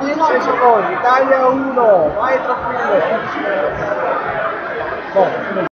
15 secondi, taglia 1, vai tranquillo. No.